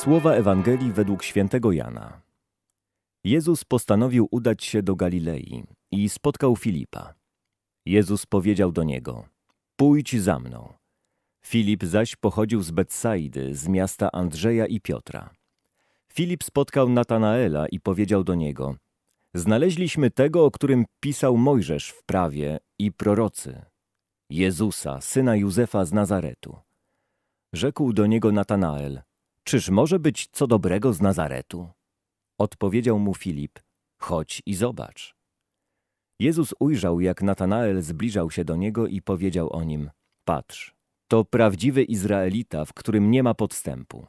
Słowa Ewangelii według świętego Jana. Jezus postanowił udać się do Galilei i spotkał Filipa. Jezus powiedział do niego: Pójdź za mną. Filip zaś pochodził z Betsaidy, z miasta Andrzeja i Piotra. Filip spotkał Natanaela i powiedział do niego: Znaleźliśmy tego, o którym pisał Mojżesz w prawie i prorocy, Jezusa, syna Józefa z Nazaretu. Rzekł do niego Natanael: Czyż może być co dobrego z Nazaretu? Odpowiedział mu Filip: Chodź i zobacz. Jezus ujrzał, jak Natanael zbliżał się do niego i powiedział o nim: Patrz, to prawdziwy Izraelita, w którym nie ma podstępu.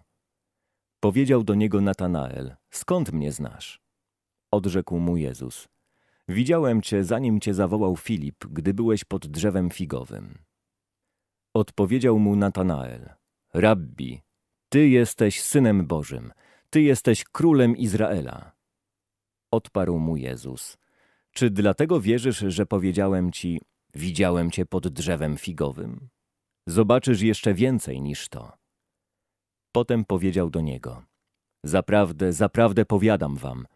Powiedział do niego Natanael: Skąd mnie znasz? Odrzekł mu Jezus: Widziałem cię, zanim cię zawołał Filip, gdy byłeś pod drzewem figowym. Odpowiedział mu Natanael: Rabbi, ty jesteś synem Bożym, ty jesteś królem Izraela. Odparł mu Jezus: Czy dlatego wierzysz, że powiedziałem ci: Widziałem cię pod drzewem figowym? Zobaczysz jeszcze więcej niż to. Potem powiedział do niego: Zaprawdę, zaprawdę powiadam wam,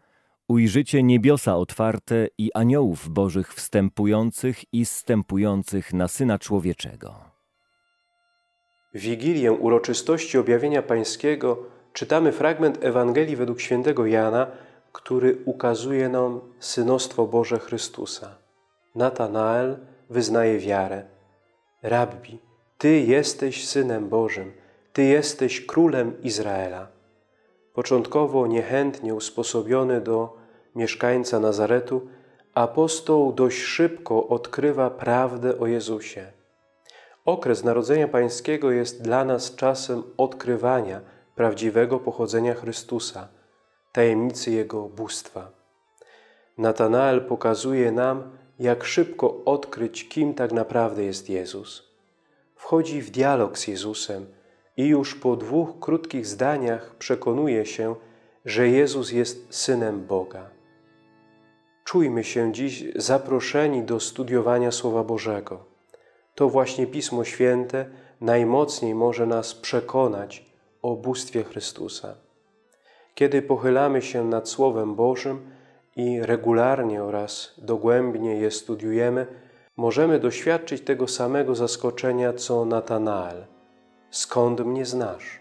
ujrzycie niebiosa otwarte i aniołów bożych wstępujących i zstępujących na Syna Człowieczego. W Wigilię uroczystości objawienia pańskiego czytamy fragment Ewangelii według świętego Jana, który ukazuje nam synostwo Boże Chrystusa. Natanael wyznaje wiarę. Rabbi, Ty jesteś Synem Bożym, Ty jesteś Królem Izraela. Początkowo niechętnie usposobiony do mieszkańca Nazaretu, apostoł dość szybko odkrywa prawdę o Jezusie. Okres Narodzenia Pańskiego jest dla nas czasem odkrywania prawdziwego pochodzenia Chrystusa, tajemnicy Jego bóstwa. Natanael pokazuje nam, jak szybko odkryć, kim tak naprawdę jest Jezus. Wchodzi w dialog z Jezusem i już po dwóch krótkich zdaniach przekonuje się, że Jezus jest Synem Boga. Czujmy się dziś zaproszeni do studiowania Słowa Bożego. To właśnie Pismo Święte najmocniej może nas przekonać o bóstwie Chrystusa. Kiedy pochylamy się nad Słowem Bożym i regularnie oraz dogłębnie je studiujemy, możemy doświadczyć tego samego zaskoczenia, co Natanael. Skąd mnie znasz?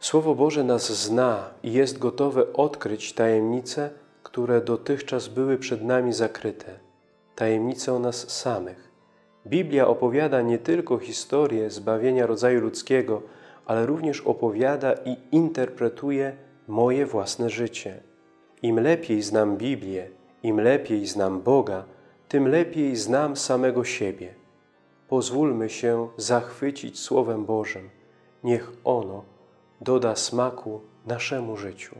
Słowo Boże nas zna i jest gotowe odkryć tajemnice, które dotychczas były przed nami zakryte, tajemnice o nas samych. Biblia opowiada nie tylko historię zbawienia rodzaju ludzkiego, ale również opowiada i interpretuje moje własne życie. Im lepiej znam Biblię, im lepiej znam Boga, tym lepiej znam samego siebie. Pozwólmy się zachwycić Słowem Bożym. Niech ono doda smaku naszemu życiu.